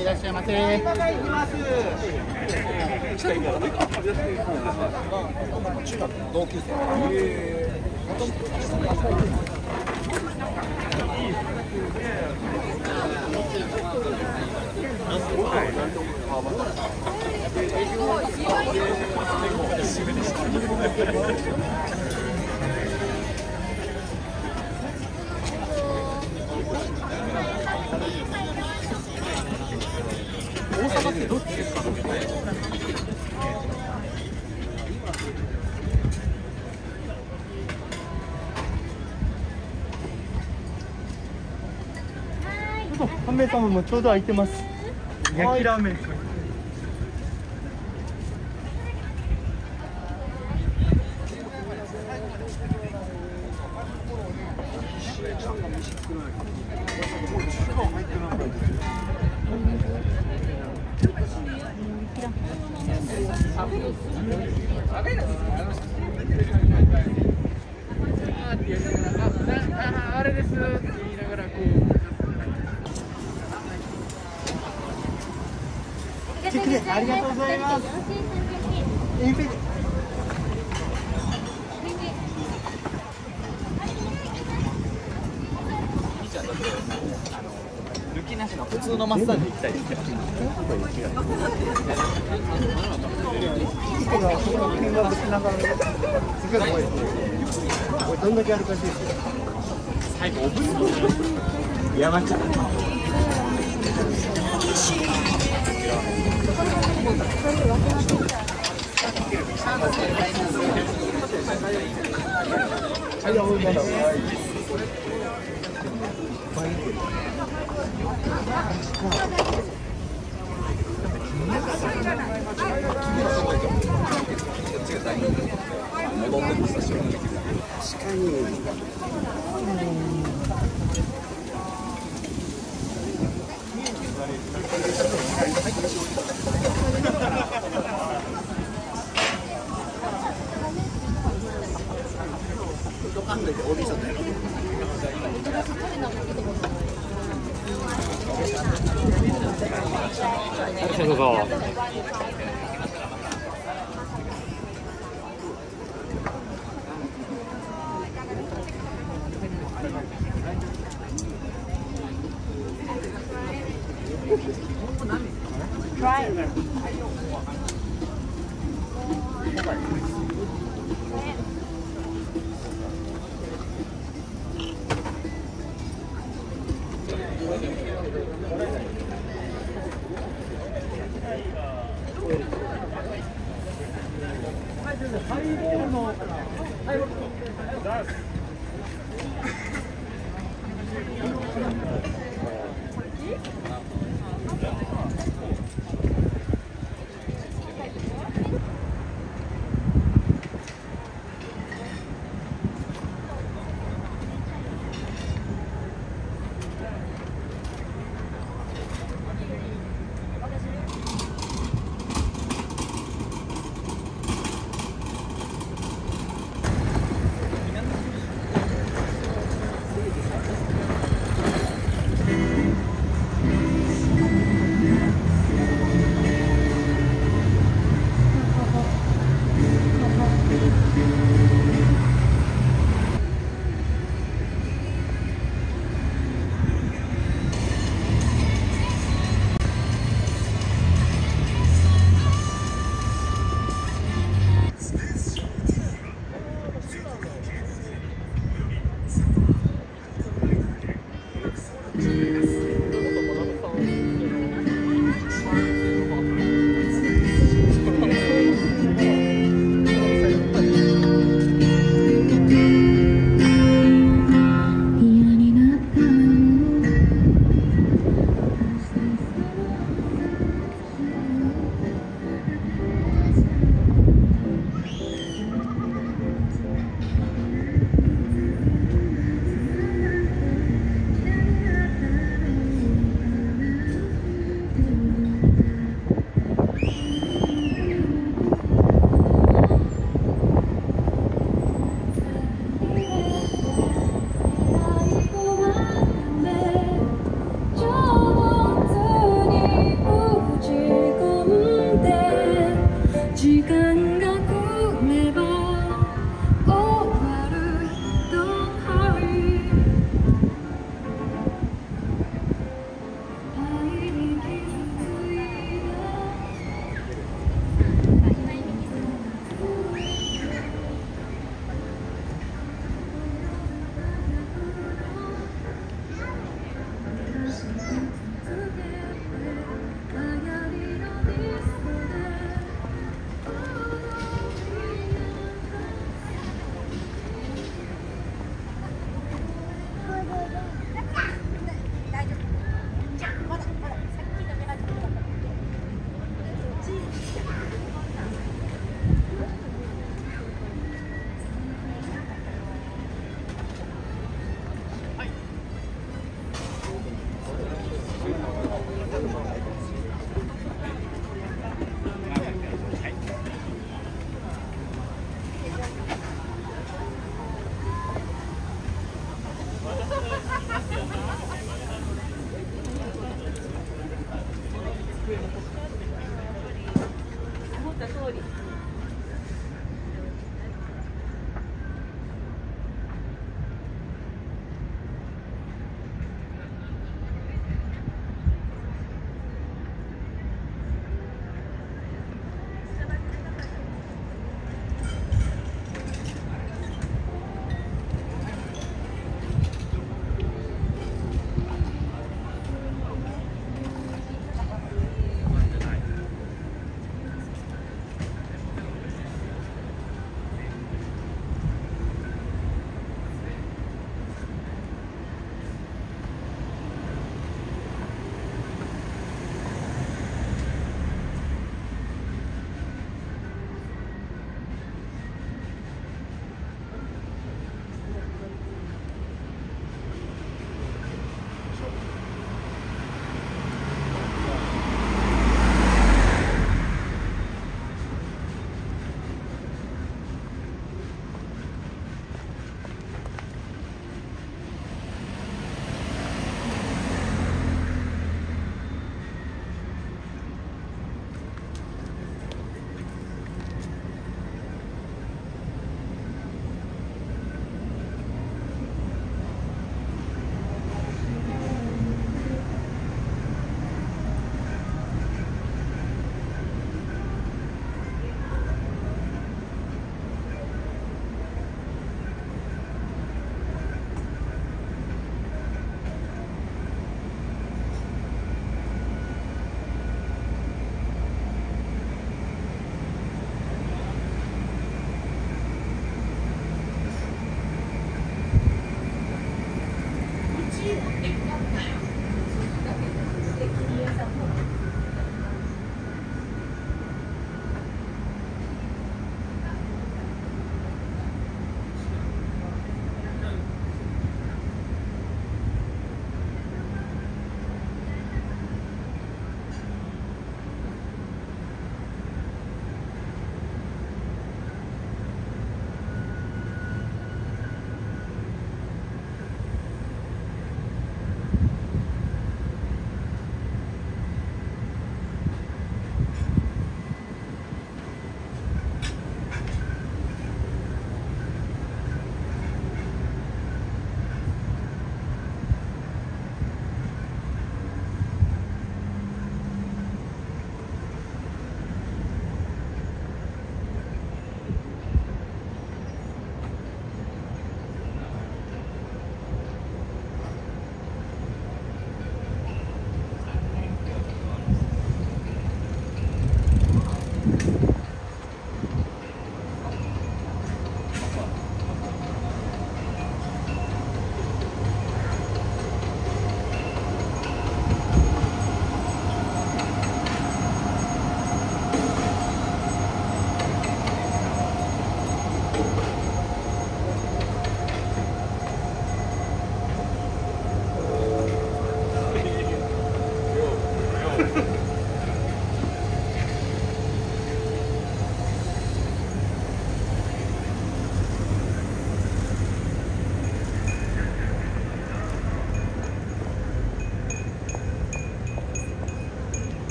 いらっしゃいませ。半名様もちょうど空いてます。焼きラーメン。あれですって言いながらこう来てくれありがとうございます。抜きなしの普通のマッサージ行きたいですよ。人がそこの見学しながら、すごい怖いですよ。これどんだけあるかしいですよ。最後おぶん山ちゃん。はい、おいまだ。そうそう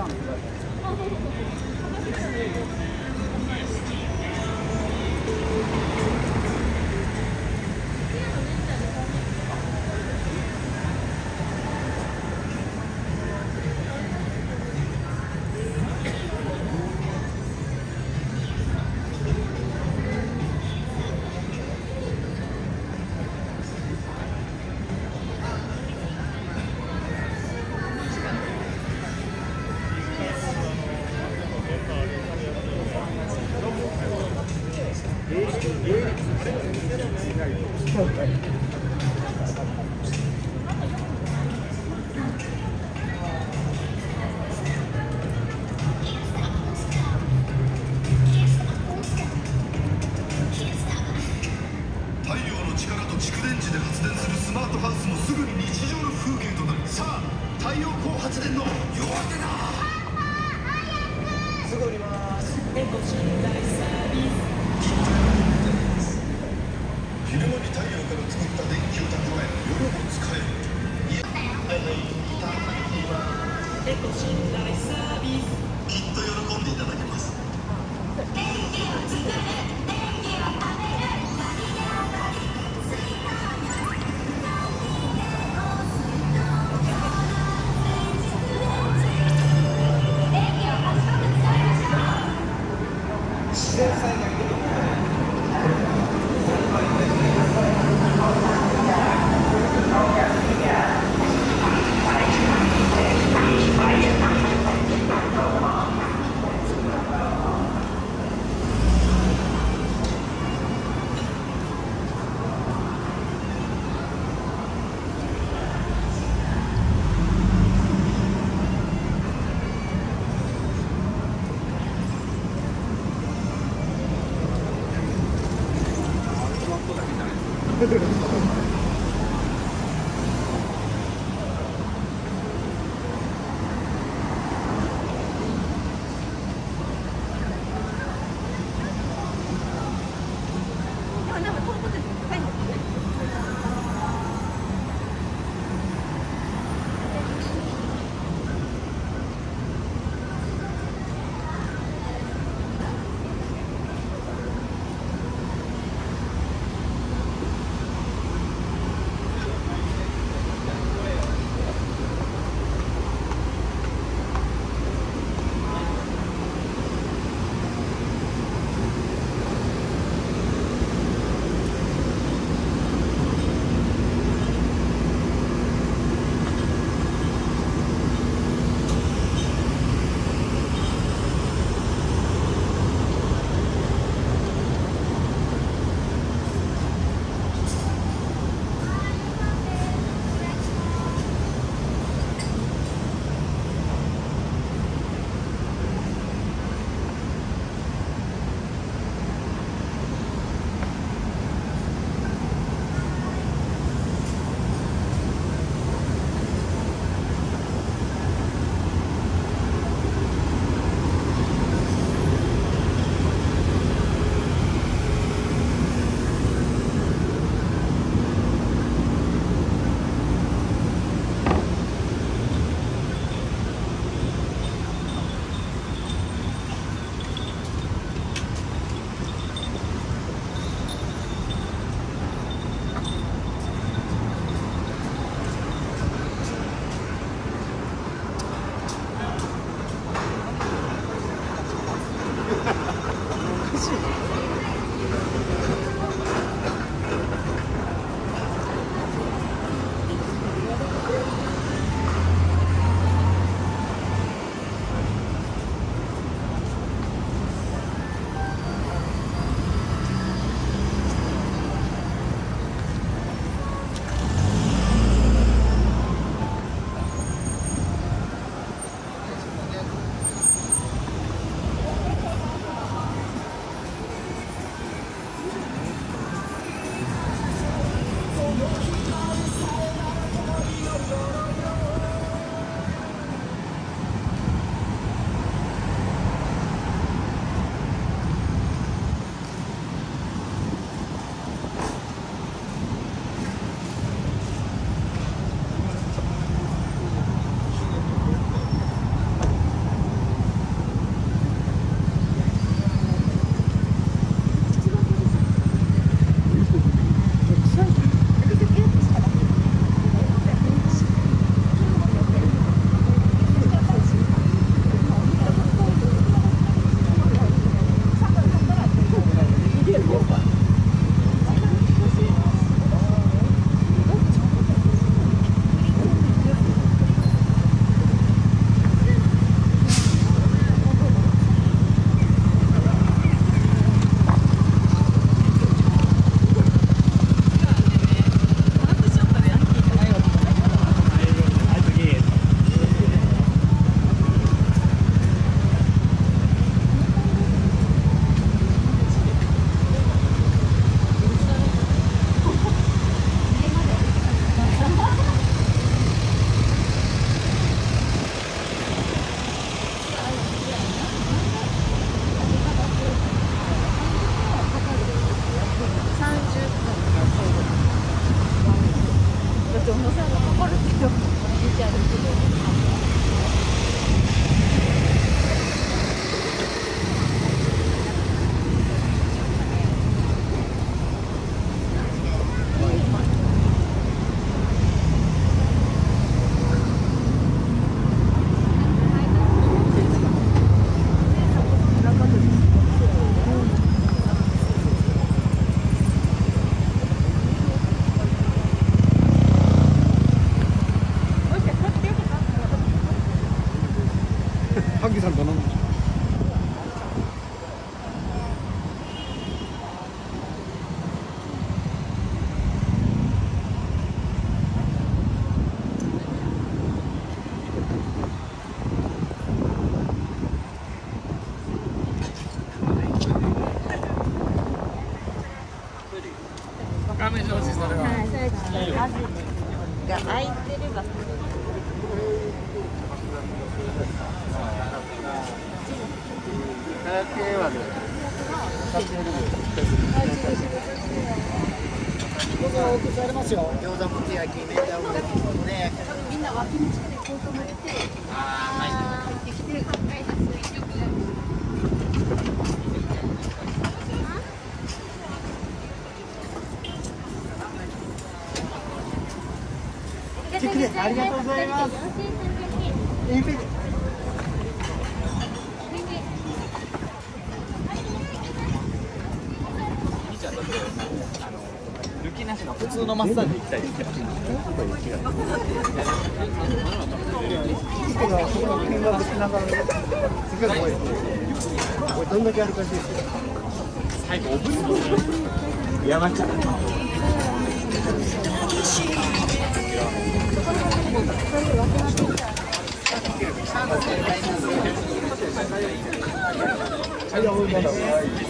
上去了。Santo. みんな脇道でこう止めて入ってきてありがとうございますエンペ抜きなしのマッサージ行きたいですけど人がそこの見学しながらねすごい怖いこれどんだけあるかしいですよ最後おぶり山ちゃんはい、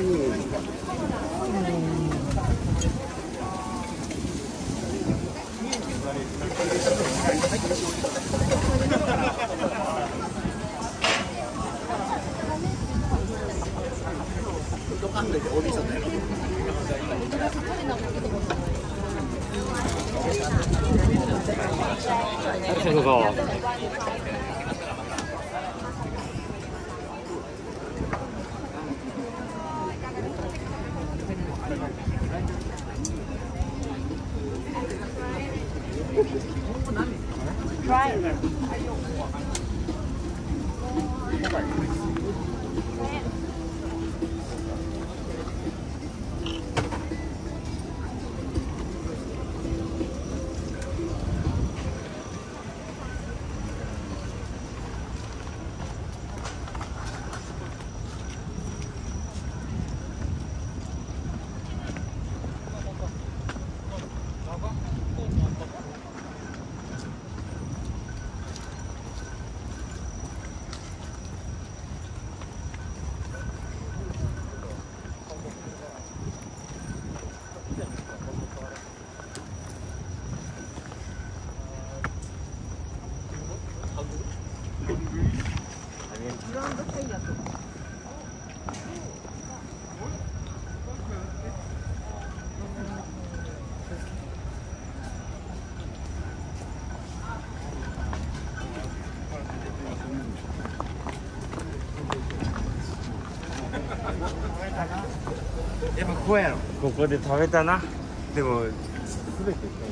い。どうぞやっぱここやろ。ここで食べたなでもすべて。